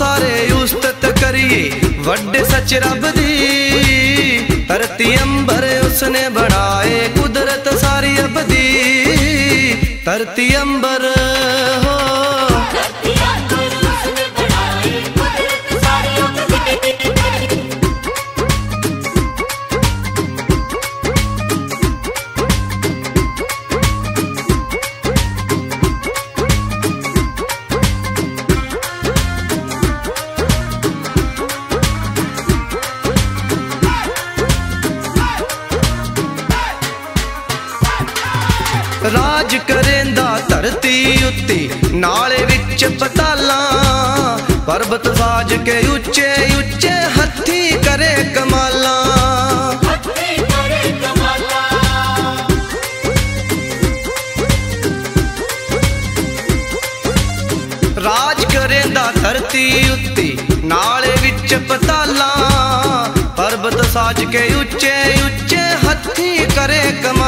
ਸਾਰੇ ਉਸਤਤ ਕਰੀਏ, ਵੱਡੇ ਸੱਚ ਰੱਬ ਦੀ। ਧਰਤੀ ਅੰਬਰ ਉਸਨੇ ਬਣਾਏ, ਕੁਦਰਤ ਸਾਰੀ ਅਬਦੀ ਧਰਤੀ ਅੰਬਰ ਰਾਜ ਕਰੇਂਦਾ ਧਰਤੀ ਉੱਤੇ, ਨਾਲੇ ਵਿੱਚ ਪਤਾਲਾਂ ਪਰਬਤ ਸਾਜ ਕੇ ਉੱਚੇ ਉੱਚੇ ਹੱਥੀ ਕਰੇ ਕਮਾਲਾਂ। ਹੱਥੀ ਕਰੇ ਕਮਾਲਾ ਰਾਜ ਕਰੇਂਦਾ ਧਰਤੀ ਉੱਤੇ, ਨਾਲੇ ਵਿੱਚ ਪਤਾਲਾਂ ਪਰਬਤ ਸਾਜ ਕੇ ਉੱਚੇ ਉੱਚੇ ਹੱਥੀ ਕਰੇ ਕਮਾਲਾਂ।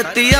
ਅਬਦੀ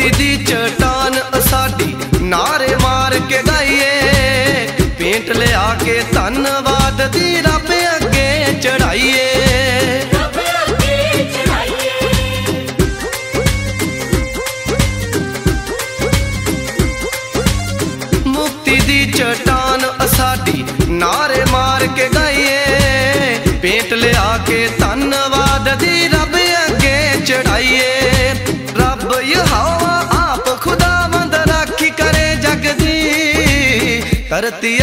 ਮੁਕਤੀ ਦੀ ਚਟਾਨ ਸਾਡੀ ਨਾਰੇ ਮਾਰ ਕੇ ਗਾਈਏ। ਪੇਂਟ ਲਿਆ ਕੇ ਧੰਨਵਾਦ ਦੀ ਰੱਬ ਅੱਗੇ ਚੜਾਈਏ। ਰੱਬ ਅੱਗੇ ਚੜਾਈਏ। ਮੁਕਤੀ ਦੀ ਚਟਾਨ ਸਾਡੀ ਨਾਰੇ ਮਾਰ ਕੇ ਗਾਈਏ। ਪੇਂਟ ਲਿਆ ਕੇ ਧੰਨਵਾਦ ਦੀ ਰੱਬ ਦੀ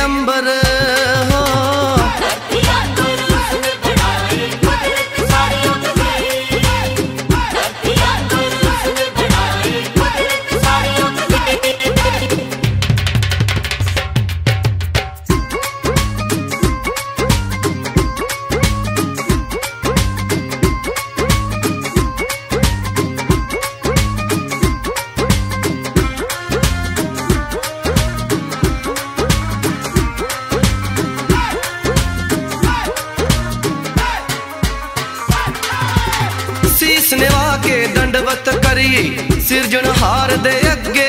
ਸੀਸ ਨਿਵਾ ਕੇ ਦੰਡਵਤ ਕਰੀਏ ਸਿਰਜਣਹਾਰ ਦੇ ਅੱਗੇ।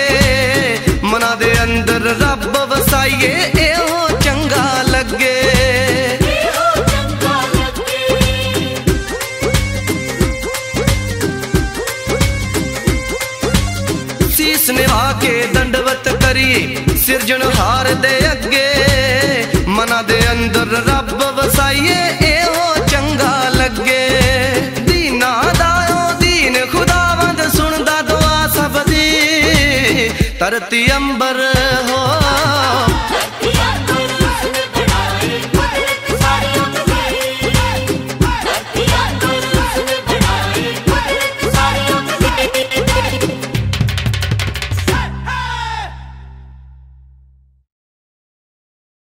ਮਨਾਂ ਦੇ ਅੰਦਰ ਰੱਬ ਵਸਾਈਏ ਇਹੋ ਚੰਗਾ ਲੱਗੇ। ਸੀਸ ਨਿਵਾ ਕੇ ਦੰਡਵਤ ਕਰੀਏ ਸਿਰਜਣਹਾਰ ਦੇ ਅੱਗੇ। ਮਨਾਂ ਦੇ ਅੰਦਰ ਰੱਬ ਵਸਾਈਏ धरती अंबर